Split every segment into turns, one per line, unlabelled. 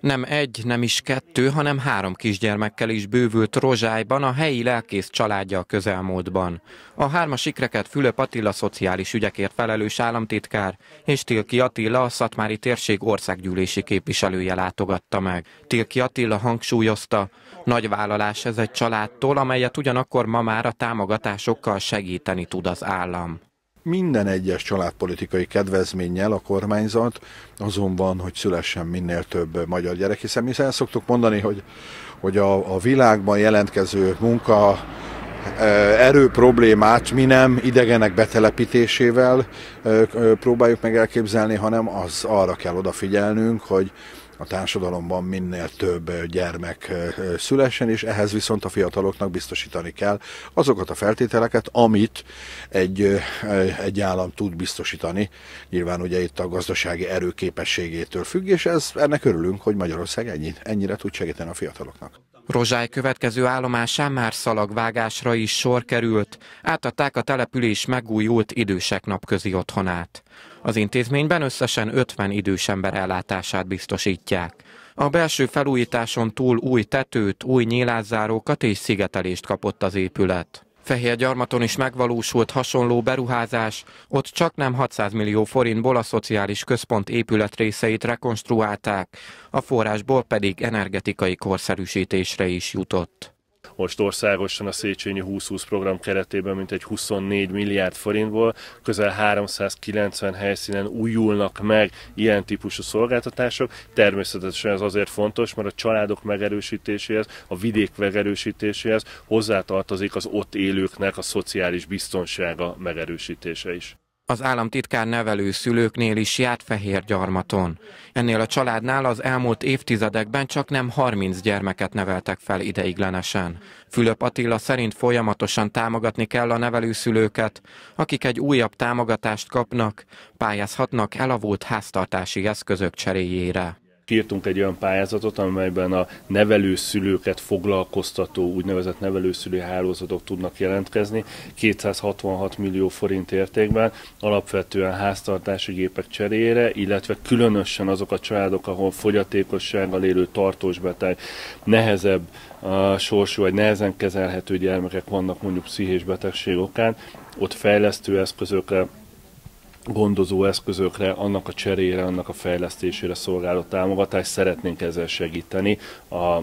Nem egy, nem is kettő, hanem három kisgyermekkel is bővült Rozsályban a helyi lelkész családja a közelmúltban. A hármas ikreket Fülöp Attila szociális ügyekért felelős államtitkár és Tilki Attila a Szatmári térség országgyűlési képviselője látogatta meg. Tilki Attila hangsúlyozta, nagy vállalás ez egy családtól, amelyet ugyanakkor ma már a támogatásokkal segíteni tud az állam
minden egyes családpolitikai kedvezménnyel a kormányzat, azonban, hogy szülessen minél több magyar gyerek, hiszen mi el szoktuk mondani, hogy, hogy a, a világban jelentkező munka erő problémát mi nem idegenek betelepítésével próbáljuk meg elképzelni, hanem az arra kell odafigyelnünk, hogy a társadalomban minél több gyermek szülessen, és ehhez viszont a fiataloknak biztosítani kell azokat a feltételeket, amit egy, egy állam tud biztosítani. Nyilván ugye itt a gazdasági erőképességétől függ, és ez, ennek örülünk, hogy Magyarország ennyi, ennyire tud segíteni a fiataloknak.
Rozsály következő állomásán már szalagvágásra is sor került, átadták a település megújult idősek napközi otthonát. Az intézményben összesen 50 idős ember ellátását biztosítják. A belső felújításon túl új tetőt, új nyílászárókat és szigetelést kapott az épület. Fehér gyarmaton is megvalósult hasonló beruházás, ott csak nem 600 millió forintból a szociális központ épületrészeit rekonstruálták, a forrásból pedig energetikai korszerűsítésre is jutott
most országosan a Széchenyi 2020 program keretében mintegy 24 milliárd forintból közel 390 helyszínen újulnak meg ilyen típusú szolgáltatások. Természetesen ez azért fontos, mert a családok megerősítéséhez, a vidék megerősítéséhez hozzátartozik az ott élőknek a szociális biztonsága megerősítése is.
Az államtitkár nevelő szülőknél is járt fehér gyarmaton. Ennél a családnál az elmúlt évtizedekben csak nem 30 gyermeket neveltek fel ideiglenesen. Fülöp Attila szerint folyamatosan támogatni kell a nevelőszülőket, akik egy újabb támogatást kapnak, pályázhatnak elavult háztartási eszközök cseréjére
írtunk egy olyan pályázatot, amelyben a nevelőszülőket foglalkoztató úgynevezett nevelőszülő hálózatok tudnak jelentkezni 266 millió forint értékben, alapvetően háztartási gépek cseréjére, illetve különösen azok a családok, ahol fogyatékossággal élő tartós beteg, nehezebb a sorsú vagy nehezen kezelhető gyermekek vannak mondjuk pszichés betegség okán, ott fejlesztő eszközökre, gondozó eszközökre, annak a cserére, annak a fejlesztésére szolgáló támogatást szeretnénk ezzel segíteni. A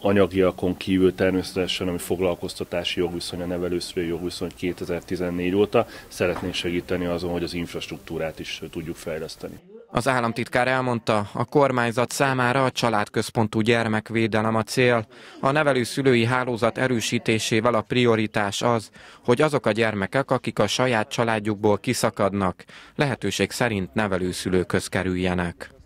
anyagiakon kívül természetesen, ami foglalkoztatási jogviszony, a nevelőszülő jogviszony 2014 óta, szeretnénk segíteni azon, hogy az infrastruktúrát is tudjuk fejleszteni.
Az államtitkár elmondta, a kormányzat számára a családközpontú gyermekvédelem a cél. A nevelőszülői hálózat erősítésével a prioritás az, hogy azok a gyermekek, akik a saját családjukból kiszakadnak, lehetőség szerint nevelőszülőköz kerüljenek.